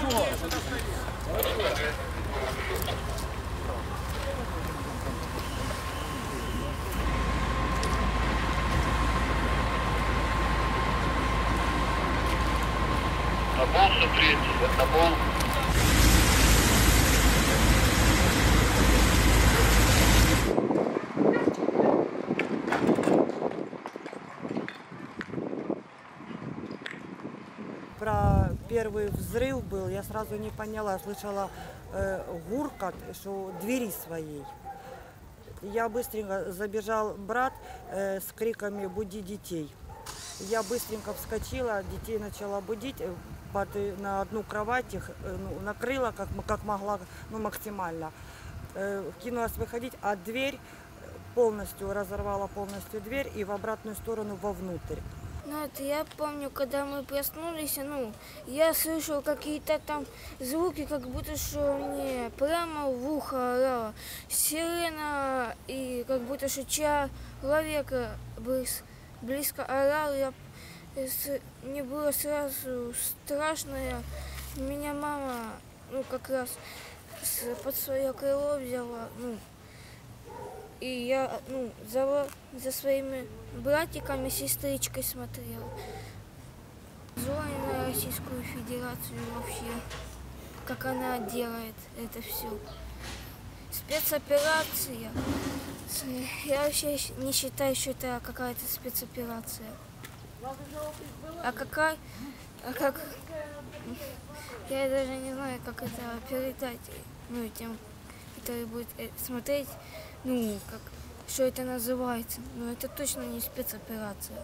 Табол, смотрите, это табол. Про первый взрыв был, я сразу не поняла, слышала э, гуркот, что двери своей. Я быстренько забежал брат э, с криками «Буди детей!». Я быстренько вскочила, детей начала будить, э, под, э, на одну кровать их э, ну, накрыла как, как могла, ну максимально. Э, кинулась выходить, а дверь полностью разорвала полностью дверь и в обратную сторону вовнутрь. Ну, это я помню, когда мы проснулись, ну, я слышал какие-то там звуки, как будто что мне прямо в ухо орала сирена, и как будто что человек близ- близко орал, я, мне было сразу страшно, я- меня мама, ну, как раз под свое крыло взяла, ну, и я ну, за, за своими братиками, сестричкой смотрела. Злой на Российскую Федерацию вообще, как она делает это все. Спецоперация. Я вообще не считаю, что это какая-то спецоперация. А какая... А как... Я даже не знаю, как это передать. Ну, тем, который будет э, смотреть, ну, как, что это называется. Но это точно не спецоперация.